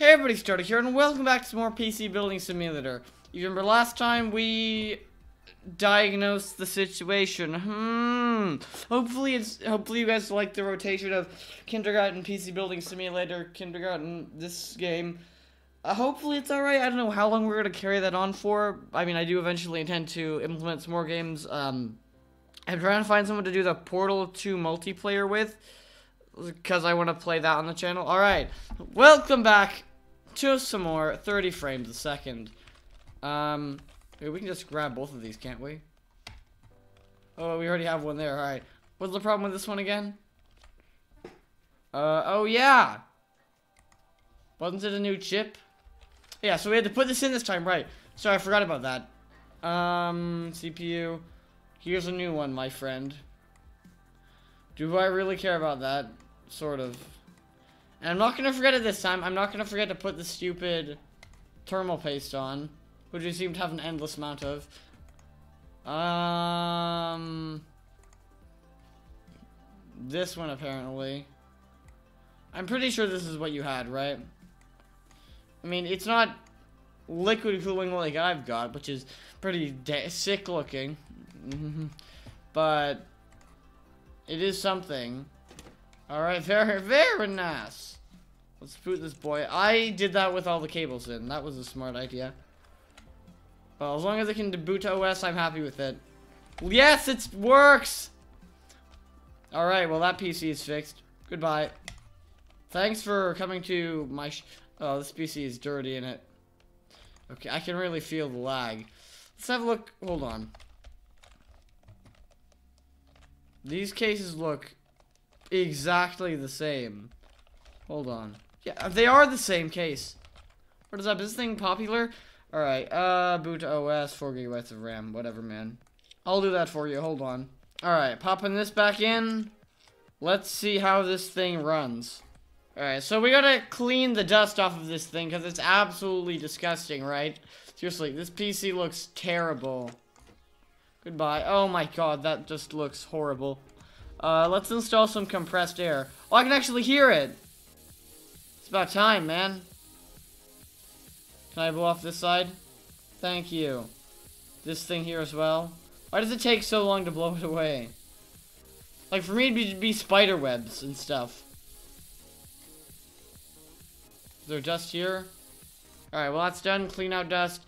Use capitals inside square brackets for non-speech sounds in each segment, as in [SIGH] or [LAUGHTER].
Hey everybody, Stardog here, and welcome back to some more PC Building Simulator. You remember last time we diagnosed the situation? Hmm. Hopefully it's hopefully you guys like the rotation of Kindergarten PC Building Simulator, Kindergarten this game. Uh, hopefully it's alright. I don't know how long we're gonna carry that on for. I mean, I do eventually intend to implement some more games. Um, I'm trying to find someone to do the Portal 2 multiplayer with because I want to play that on the channel. All right, welcome back to some more 30 frames a second. Um, we can just grab both of these, can't we? Oh, we already have one there. All right. What's the problem with this one again? Uh, oh yeah. Wasn't it a new chip? Yeah, so we had to put this in this time, right. Sorry, I forgot about that. Um, CPU. Here's a new one, my friend. Do I really care about that? Sort of. And I'm not to forget it this time. I'm not to forget to put the stupid thermal paste on. Which we seem to have an endless amount of. Um... This one, apparently. I'm pretty sure this is what you had, right? I mean, it's not liquid cooling like I've got, which is pretty sick looking. but it is something. Alright, very, very nice. Let's boot this boy. I did that with all the cables in. That was a smart idea. Well, as long as I can boot OS, I'm happy with it. Yes, it works! Alright, well that PC is fixed. Goodbye. Thanks for coming to my Oh, this PC is dirty in it. Okay, I can really feel the lag. Let's have a look. Hold on. These cases look exactly the same. Hold on. Yeah, they are the same case. What is up? Is this thing popular? Alright, uh, boot OS, 4 gigabytes of RAM, whatever, man. I'll do that for you, hold on. Alright, popping this back in. Let's see how this thing runs. Alright, so we gotta clean the dust off of this thing, because it's absolutely disgusting, right? Seriously, this PC looks terrible. Goodbye. Oh my god, that just looks horrible. Uh, let's install some compressed air. Oh, I can actually hear it! About time, man. Can I blow off this side? Thank you. This thing here as well. Why does it take so long to blow it away? Like, for me, it'd be, be spider webs and stuff. Is there dust here? Alright, well that's done. Clean out dust.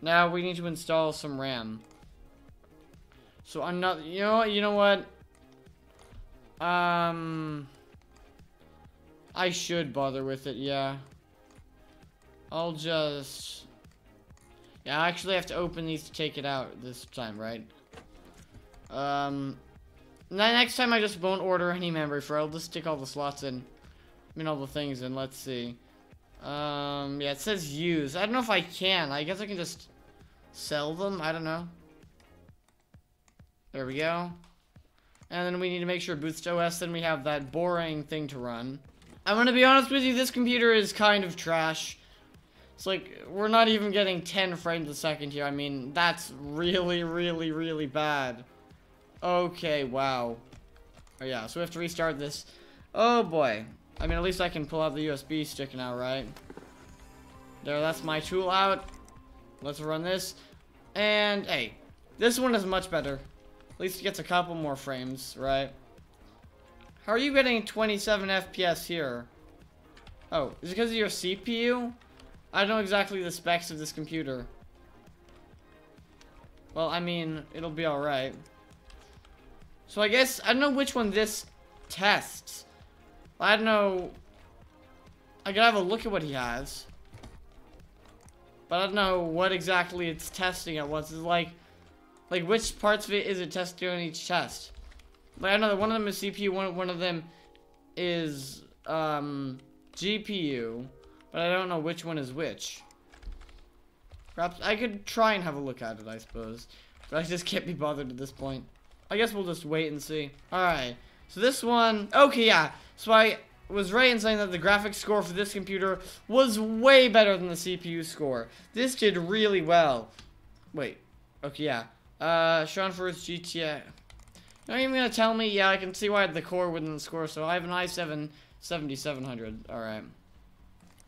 Now we need to install some RAM. So I'm not, you know what, you know what? Um, I should bother with it, yeah. I'll just, yeah, I actually have to open these to take it out this time, right? Um, next time I just won't order any memory for I'll just stick all the slots in. I mean, all the things in, let's see. Um, yeah, it says use. I don't know if I can. I guess I can just sell them. I don't know. There we go. And then we need to make sure boots to OS, then we have that boring thing to run. I'm gonna be honest with you, this computer is kind of trash. It's like, we're not even getting 10 frames a second here. I mean, that's really, really, really bad. Okay, wow. Oh yeah, so we have to restart this. Oh boy. I mean, at least I can pull out the USB stick now, right? There, that's my tool out. Let's run this. And, hey, this one is much better. At least it gets a couple more frames, right? How are you getting 27 FPS here? Oh, is it because of your CPU? I don't know exactly the specs of this computer. Well, I mean, it'll be alright. So I guess, I don't know which one this tests. I don't know. I gotta have a look at what he has. But I don't know what exactly it's testing at once. It's like, like, which parts of it is it testing on each test? Like, I know that one of them is CPU, one, one of them is, um, GPU, but I don't know which one is which. Perhaps I could try and have a look at it, I suppose. But I just can't be bothered at this point. I guess we'll just wait and see. Alright, so this one, okay, yeah. So I was right in saying that the graphics score for this computer was way better than the CPU score. This did really well. Wait, okay, yeah. Uh, Sean First GTA. Not even gonna tell me? Yeah, I can see why the core wouldn't score. So I have an i7 7700. All right.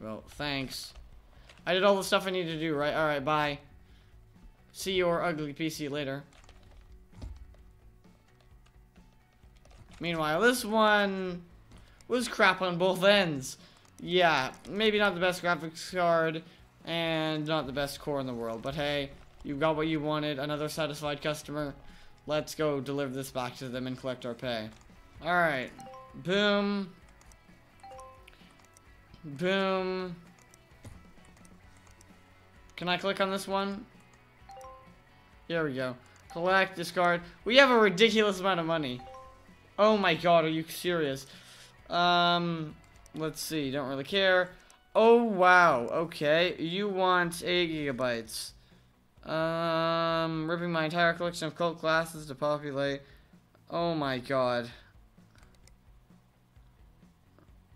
Well, thanks. I did all the stuff I needed to do, right? Alright, bye. See your ugly PC later. Meanwhile, this one was crap on both ends. Yeah, maybe not the best graphics card and not the best core in the world, but hey, you got what you wanted, another satisfied customer. Let's go deliver this back to them and collect our pay. Alright. Boom. Boom. Can I click on this one? Here we go. Collect, discard. We have a ridiculous amount of money. Oh my god, are you serious? Um, let's see. Don't really care. Oh, wow. Okay. You want 8 gigabytes. Um, ripping my entire collection of cult classes to populate. Oh my god.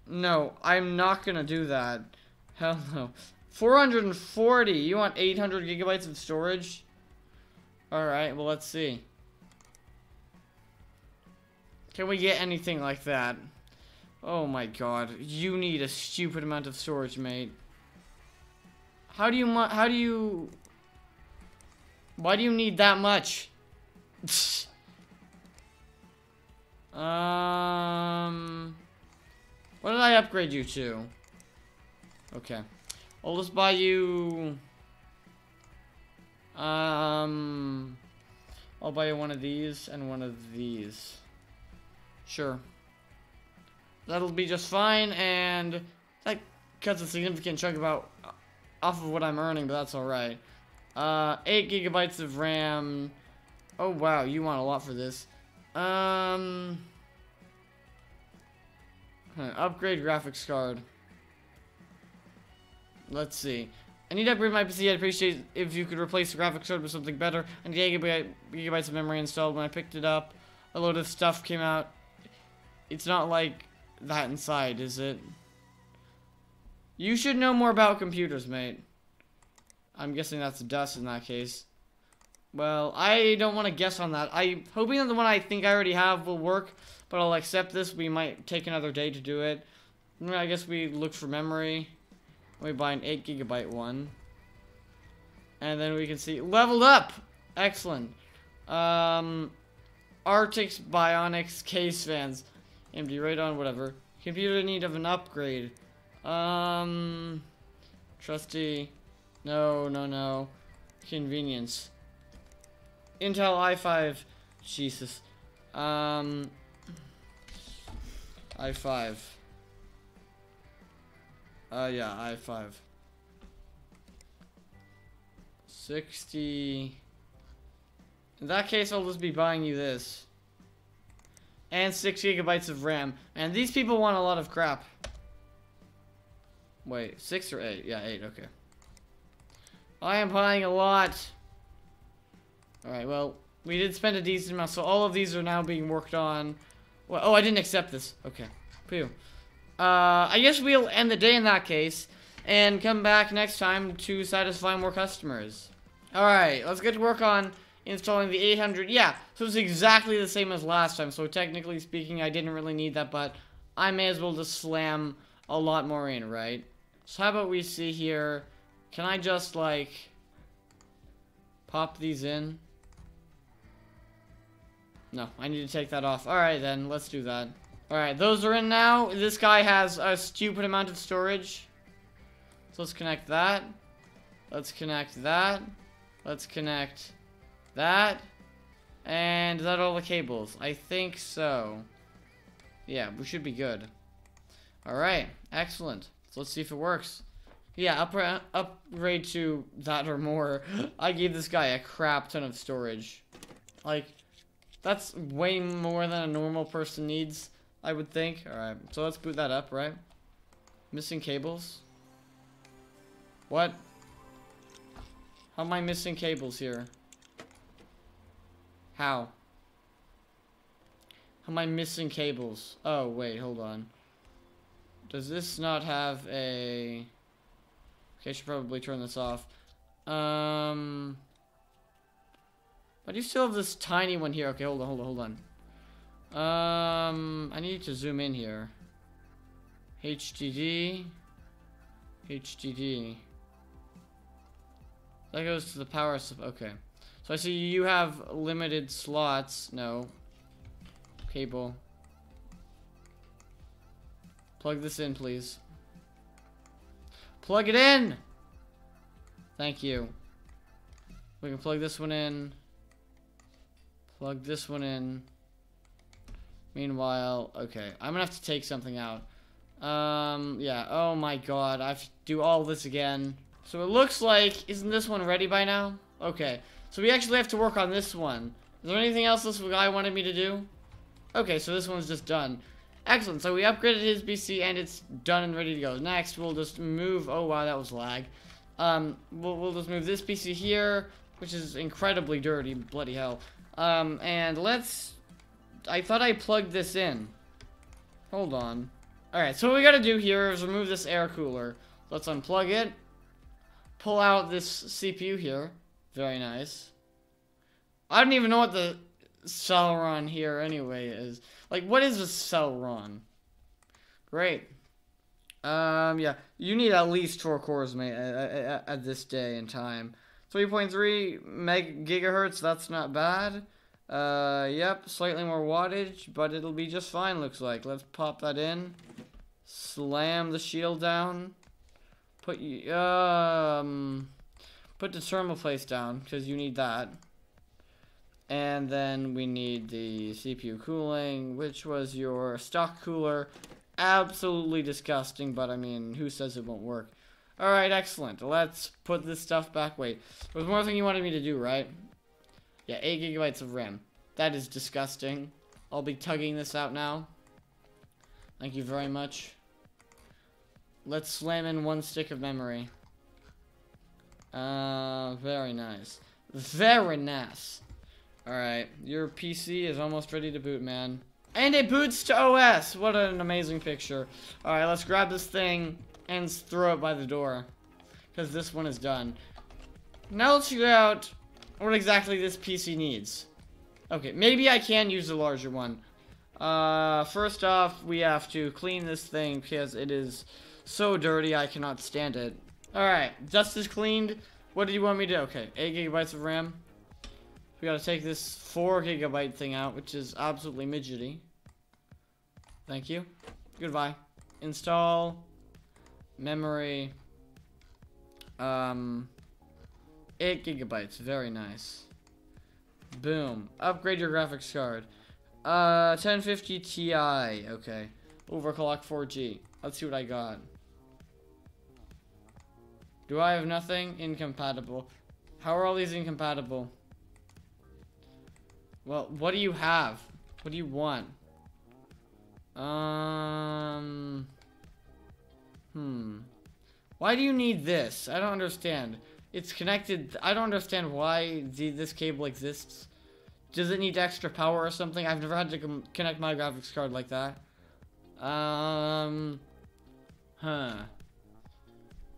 No, I'm not gonna do that. Hell no. 440. You want 800 gigabytes of storage? Alright, well, let's see. Can we get anything like that? Oh my god. You need a stupid amount of storage, mate. How do you how do you Why do you need that much? um What did I upgrade you to? Okay. I'll just buy you um I'll buy you one of these and one of these. Sure. That'll be just fine, and that cuts a significant chunk about off of what I'm earning, but that's alright. Uh, 8 gigabytes of RAM. Oh, wow, you want a lot for this. Um... upgrade graphics card. Let's see. I need to upgrade my PC. I'd appreciate if you could replace the graphics card with something better. And gigabyte, gigabytes of memory installed. When I picked it up, a load of stuff came out. It's not like that inside, is it? You should know more about computers, mate. I'm guessing that's dust in that case. Well, I don't want to guess on that. I'm hoping that the one I think I already have will work, but I'll accept this. We might take another day to do it. I guess we look for memory. We buy an 8 gigabyte one. And then we can see leveled up. Excellent. Um, Arctics BioniX case fans. AMD Radeon, whatever. Computer in need of an upgrade. Um, trusty. No, no, no. Convenience. Intel i5. Jesus. Um, i5. Uh, yeah, i5. 60. In that case, I'll just be buying you this and 6 gigabytes of RAM. And these people want a lot of crap. Wait, 6 or 8? Yeah, 8, okay. I am buying a lot. Alright, well, we did spend a decent amount, so all of these are now being worked on. Well, oh, I didn't accept this. Okay. Phew. Uh, I guess we'll end the day in that case, and come back next time to satisfy more customers. Alright, let's get to work on installing the 800. Yeah, so it's exactly the same as last time. So technically speaking, I didn't really need that, but I may as well just slam a lot more in, right? So how about we see here, can I just like pop these in? No, I need to take that off. Alright then, let's do that. Alright, those are in now. This guy has a stupid amount of storage. So let's connect that. Let's connect that. Let's connect that. And is that all the cables? I think so. Yeah, we should be good. Alright, excellent. So let's see if it works. Yeah, up, upgrade to that or more. I gave this guy a crap ton of storage. Like, that's way more than a normal person needs, I would think. Alright, so let's boot that up, right? Missing cables? What? How am I missing cables here? How? How am I missing cables? Oh, wait, hold on. Does this not have a... Okay, I should probably turn this off. Um... But you still have this tiny one here. Okay, hold on, hold on, hold on. Um, I need to zoom in here. HDD. HDD. That goes to the power. Okay. So I see you have limited slots. No. Cable. Plug this in, please. Plug it in! Thank you. We can plug this one in. Plug this one in. Meanwhile, okay. I'm gonna have to take something out. Um, yeah. Oh my god. I have to do all this again. So it looks like, isn't this one ready by now? Okay. So we actually have to work on this one. Is there anything else this guy wanted me to do? Okay, so this one's just done. Excellent. So we upgraded his PC and it's done and ready to go. Next, we'll just move. Oh wow, that was lag. Um, we'll, we'll just move this PC here, which is incredibly dirty. Bloody hell. Um, and let's. I thought I plugged this in. Hold on. Alright, so what we gotta do here is remove this air cooler. Let's unplug it. Pull out this CPU here. Very nice. I don't even know what the Celeron here anyway is. Like, what is a Celeron? Great. Um, yeah, you need at least four cores, mate, at, at, at this day and time. 3.3 meg gigahertz, that's not bad. Uh, yep, slightly more wattage, but it'll be just fine, looks like. Let's pop that in. Slam the shield down. Put um, put the thermal paste down, because you need that. And then we need the CPU cooling, which was your stock cooler. Absolutely disgusting, but I mean, who says it won't work? Alright, excellent. Let's put this stuff back. Wait, there was more thing you wanted me to do, right? Yeah, 8 gigabytes of RAM. That is disgusting. I'll be tugging this out now. Thank you very much. Let's slam in one stick of memory. Uh, very nice. Very nice. Alright, your PC is almost ready to boot, man. And it boots to OS! What an amazing picture. Alright, let's grab this thing and throw it by the door. Because this one is done. Now let's figure out what exactly this PC needs. Okay, maybe I can use the larger one. Uh, first off, we have to clean this thing because it is so dirty I cannot stand it. Alright, dust is cleaned. What do you want me to do? Okay, 8 gigabytes of RAM. We gotta take this 4 gigabyte thing out, which is absolutely midgety. Thank you. Goodbye. Install. Memory. Um, 8 gigabytes. Very nice. Boom. Upgrade your graphics card. Uh, 1050 Ti. Okay. Overclock 4G. Let's see what I got. Do I have nothing? Incompatible. How are all these incompatible? Well, what do you have? What do you want? Um... Hmm. Why do you need this? I don't understand. It's connected. I don't understand why the, this cable exists. Does it need extra power or something? I've never had to connect my graphics card like that. Um... Huh.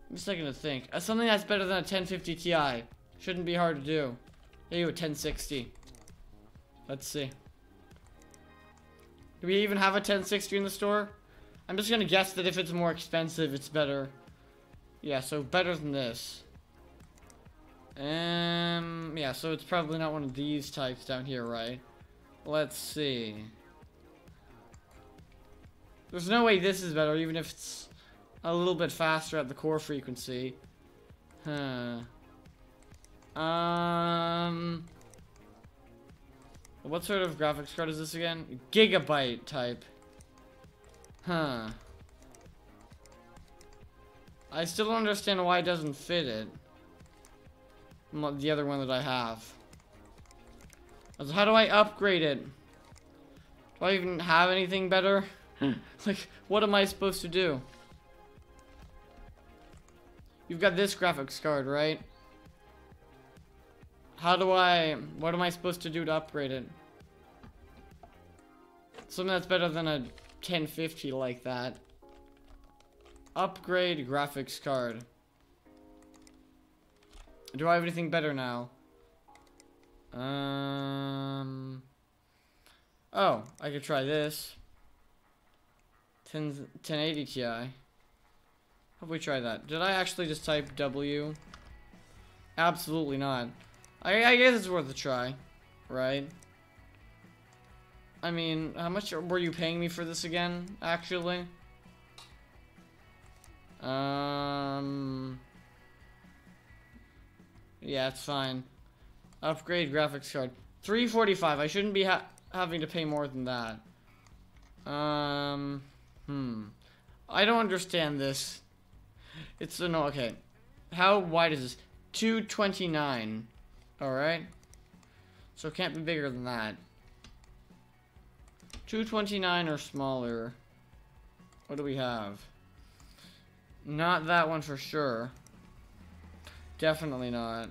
I'm just taking to think. Uh, something that's better than a 1050 Ti. Shouldn't be hard to do. There you go, 1060. Let's see. Do we even have a 1060 in the store? I'm just gonna guess that if it's more expensive, it's better. Yeah, so better than this. Um, yeah, so it's probably not one of these types down here, right? Let's see. There's no way this is better, even if it's a little bit faster at the core frequency. Huh. Um... What sort of graphics card is this again? Gigabyte type. Huh. I still don't understand why it doesn't fit it. The other one that I have. So how do I upgrade it? Do I even have anything better? Hmm. [LAUGHS] like, what am I supposed to do? You've got this graphics card, right? How do I... What am I supposed to do to upgrade it? Something that's better than a 1050 like that. Upgrade graphics card. Do I have anything better now? Um... Oh, I could try this. 10, 1080 Ti. Have we tried that? Did I actually just type W? Absolutely not. I, I guess it's worth a try, right? I mean, how much were you paying me for this again, actually? Um... Yeah, it's fine. Upgrade graphics card. 345. I shouldn't be ha having to pay more than that. Um, hmm. I don't understand this. It's no. Okay, how wide is this? 229. All right. So it can't be bigger than that. 229 or smaller. What do we have? Not that one for sure. Definitely not.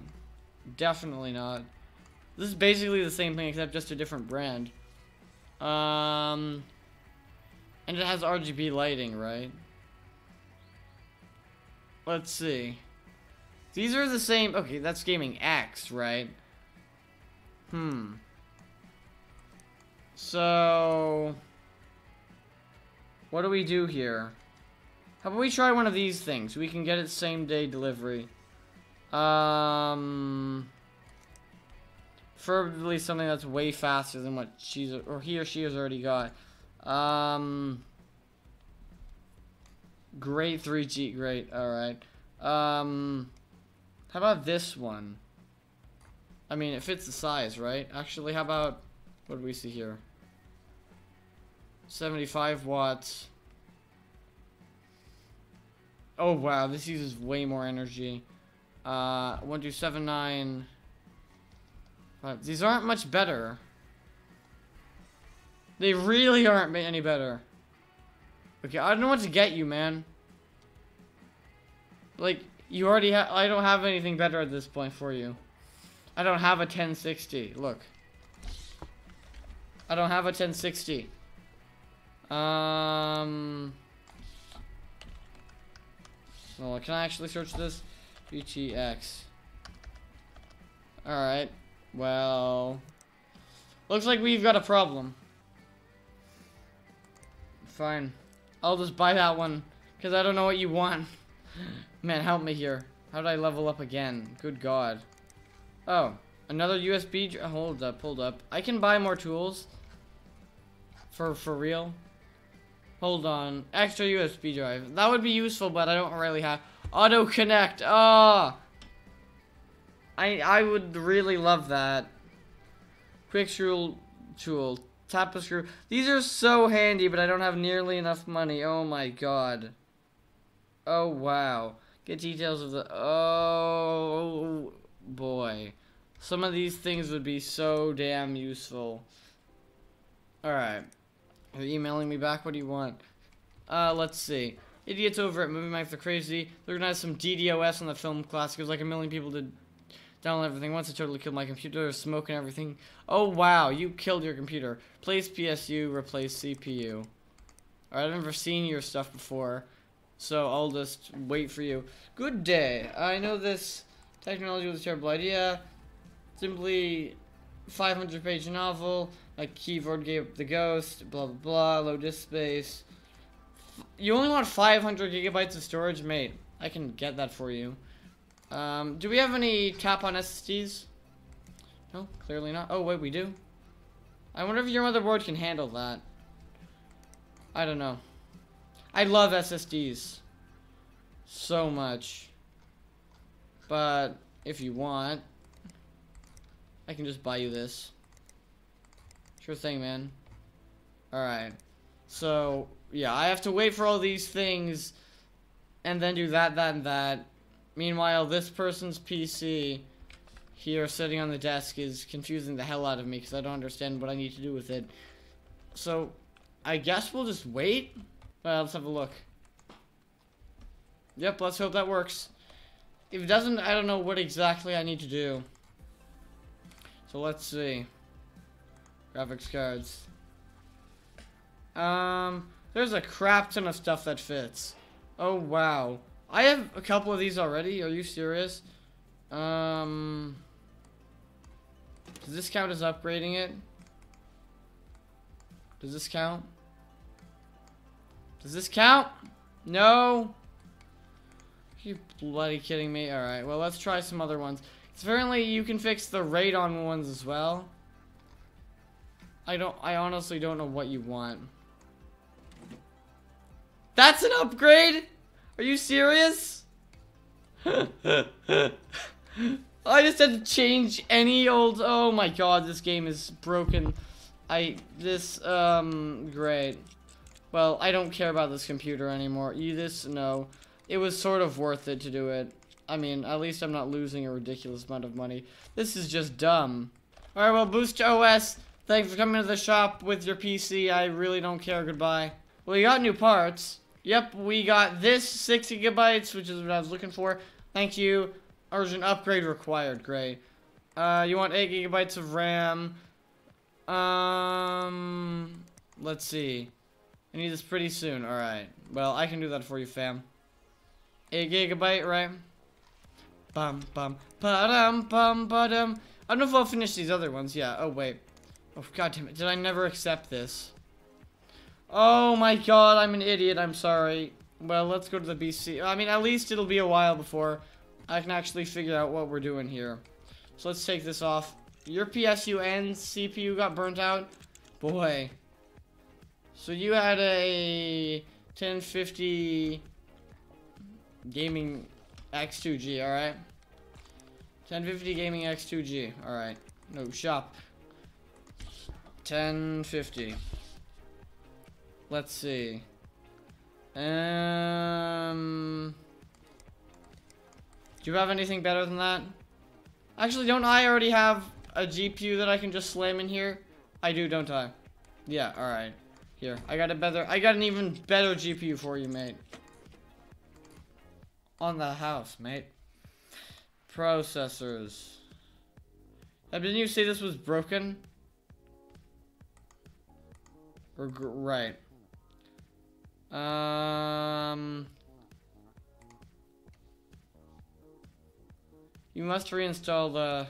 Definitely not. This is basically the same thing except just a different brand. Um, and it has RGB lighting, right? Let's see. These are the same. Okay, that's Gaming X, right? Hmm. So, what do we do here? How about we try one of these things? We can get it same day delivery. Um, preferably something that's way faster than what she's or he or she has already got. Um, great 3G, great. All right. Um, how about this one? I mean, it fits the size, right? Actually, how about what do we see here? 75 watts. Oh wow, this uses way more energy. Uh, 1279. But these aren't much better. They really aren't any better. Okay, I don't know what to get you, man. Like, you already have- I don't have anything better at this point for you. I don't have a 1060. Look. I don't have a 1060. Um... Well, can I actually search this? GTX. Alright. Well... Looks like we've got a problem. Fine. I'll just buy that one. Because I don't know what you want. Man, help me here. How did I level up again? Good God. Oh. Another USB... Hold up, hold up. I can buy more tools. For, for real. Hold on. Extra USB drive. That would be useful, but I don't really have... Auto connect. Ah. Oh. I I would really love that. Quick screw tool. Tap a screw. These are so handy, but I don't have nearly enough money. Oh my god. Oh wow. Get details of the. Oh boy. Some of these things would be so damn useful. Alright. You're emailing me back? What do you want? Uh, let's see. Idiots over at Movie Max are crazy. They're gonna have some DDoS on the film class because like a million people did download everything once. It totally killed my computer. Smoke and everything. Oh wow, you killed your computer. Place PSU, replace CPU. Alright, I've never seen your stuff before. So I'll just wait for you. Good day. I know this technology was a terrible idea. Simply 500 page novel. My keyboard gave up the ghost. Blah blah blah. Low disk space. You only want 500 gigabytes of storage, mate. I can get that for you. Um, do we have any cap on SSDs? No, clearly not. Oh, wait, we do. I wonder if your motherboard can handle that. I don't know. I love SSDs. So much. But, if you want, I can just buy you this. Sure thing, man. Alright. So, yeah, I have to wait for all these things and then do that, that, and that. Meanwhile, this person's PC here sitting on the desk is confusing the hell out of me because I don't understand what I need to do with it. So, I guess we'll just wait? Let's have a look. Yep, let's hope that works. If it doesn't, I don't know what exactly I need to do. So let's see. Graphics cards. Um, there's a crap ton of stuff that fits. Oh, wow. I have a couple of these already. Are you serious? Um, does this count as upgrading it? Does this count? Does this count? No. you bloody kidding me? Alright, well, let's try some other ones. Apparently, you can fix the Radeon ones as well. I don't, I honestly don't know what you want. That's an upgrade? Are you serious? [LAUGHS] I just had to change any old, oh my god, this game is broken. I, this, um, great. Well, I don't care about this computer anymore. You this, no. It was sort of worth it to do it. I mean, at least I'm not losing a ridiculous amount of money. This is just dumb. Alright, well, Boost OS, thanks for coming to the shop with your PC. I really don't care. Goodbye. Well, you got new parts. Yep, we got this 6 gigabytes, which is what I was looking for. Thank you. Urgent upgrade required. Great. Uh, you want 8 gigabytes of RAM. Um, let's see. I need this pretty soon. Alright. Well, I can do that for you, fam. A gigabyte, right? Bum, bum, ba-dum, bum, ba-dum. I don't know if I'll finish these other ones. Yeah. Oh, wait. Oh, god damn it. Did I never accept this? Oh my god, I'm an idiot. I'm sorry. Well, let's go to the BC. I mean, at least it'll be a while before I can actually figure out what we're doing here. So let's take this off. Your PSU and CPU got burnt out? Boy. So you had a 1050 gaming X2G, alright? 1050 gaming X2G, alright. No, shop. 1050. Let's see. Um... Do you have anything better than that? Actually, don't I already have a GPU that I can just slam in here? I do, don't I? Yeah, alright. Here, I got a better, I got an even better GPU for you, mate. On the house, mate. Processors. didn't you say this was broken? Right. Um... You must reinstall the...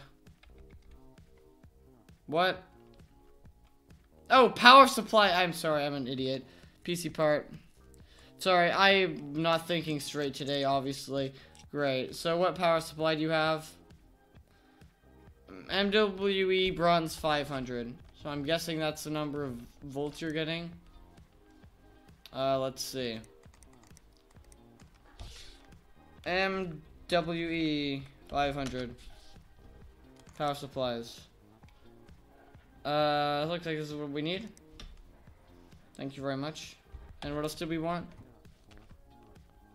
What? Oh, power supply. I'm sorry, I'm an idiot. PC part. Sorry, I'm not thinking straight today, obviously. Great. So what power supply do you have? MWE bronze 500. So I'm guessing that's the number of volts you're getting. Uh, let's see. MWE 500. Power supplies. Uh, looks like this is what we need. Thank you very much. And what else did we want?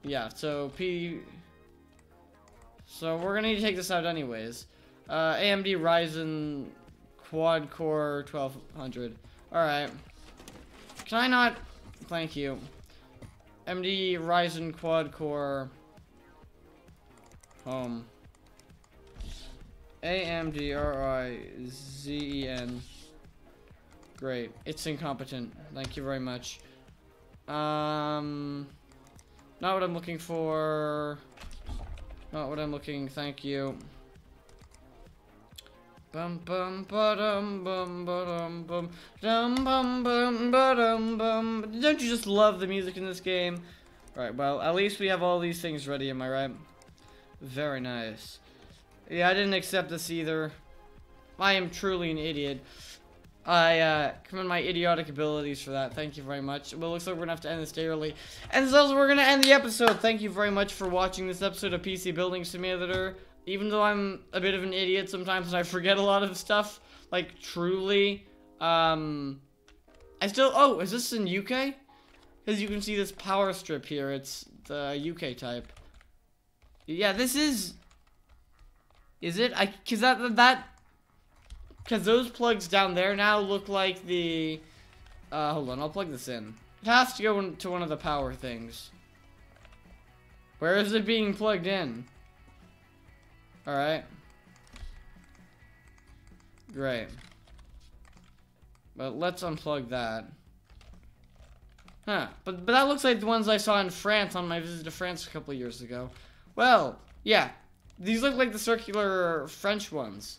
Yeah, so P... So we're gonna need to take this out anyways. Uh, AMD Ryzen Quad Core 1200. Alright. Can I not... Thank you. AMD Ryzen Quad Core... Home. A-M-D-R-I-Z-E-N. Great. It's incompetent. Thank you very much. Um, not what I'm looking for. Not what I'm looking. Thank you. Bum bum bum bum bum bum bum. Don't you just love the music in this game? Right. Well, at least we have all these things ready. Am I right? Very nice. Yeah, I didn't accept this either. I am truly an idiot. I uh, commend my idiotic abilities for that. Thank you very much. Well, looks like we're gonna have to end this day early. And is we're gonna end the episode. Thank you very much for watching this episode of PC Building Simulator. Even though I'm a bit of an idiot sometimes and I forget a lot of stuff, like truly, um, I still. Oh, is this in UK? Because you can see this power strip here. It's the UK type. Yeah, this is is it? I cause that that cause those plugs down there now look like the uh hold on, I'll plug this in. It has to go into one of the power things. Where is it being plugged in? Alright. Great. But let's unplug that. Huh. But but that looks like the ones I saw in France on my visit to France a couple years ago. Well, yeah. These look like the circular French ones.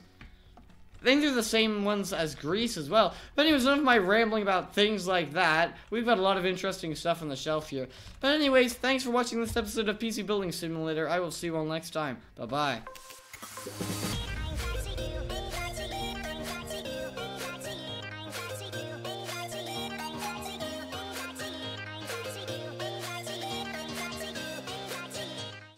I think they're the same ones as Greece as well. But anyways, enough of my rambling about things like that. We've got a lot of interesting stuff on the shelf here. But anyways, thanks for watching this episode of PC Building Simulator. I will see you all next time. Bye-bye.